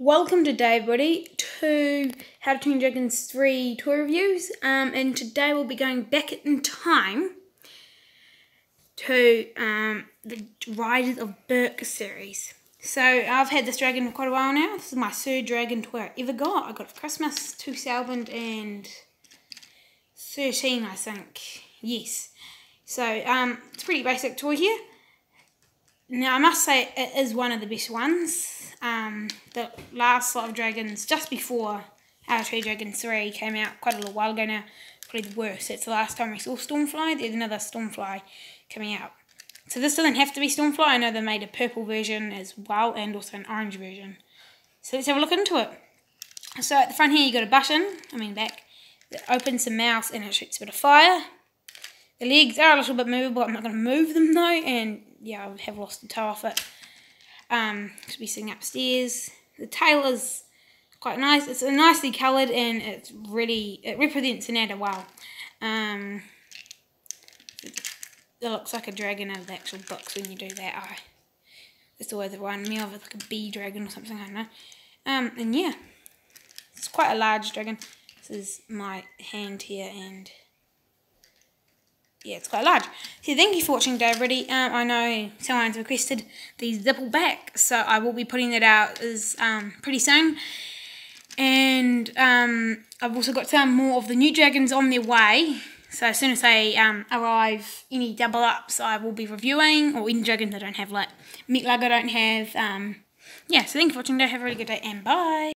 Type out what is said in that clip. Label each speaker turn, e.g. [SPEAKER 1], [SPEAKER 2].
[SPEAKER 1] Welcome today, everybody, to How to Train Dragons 3 toy reviews. Um, and today we'll be going back in time to um, the Riders of Berk series. So I've had this dragon for quite a while now. This is my third dragon toy I ever got. I got it for Christmas 2013, I think. Yes. So um, it's pretty basic toy here. Now I must say it is one of the best ones um, the last lot of dragons just before to Train Dragon 3 came out quite a little while ago now. Probably the worst. It's the last time we saw Stormfly. There's another Stormfly coming out. So this doesn't have to be Stormfly. I know they made a purple version as well and also an orange version. So let's have a look into it. So at the front here you got a button, I mean back, that opens the mouth and it shoots a bit of fire. The legs are a little bit movable, I'm not going to move them though, and yeah, I have lost the toe off it. Um, to be sitting upstairs. The tail is quite nice. It's nicely coloured and it's really, it represents a Nadder well. Um, it looks like a dragon out of the actual books when you do that. I, it's always reminded me of it, like a bee dragon or something, I don't know. Um, and yeah, it's quite a large dragon. This is my hand here and yeah, it's quite large. So thank you for watching today, everybody. Um, I know someone's requested the Zippleback, so I will be putting that out as um, pretty soon. And um, I've also got some more of the new dragons on their way. So as soon as they um, arrive, any double ups I will be reviewing, or any dragons I don't have, like Meatlug I don't have. Um, yeah, so thank you for watching today. Have a really good day, and bye.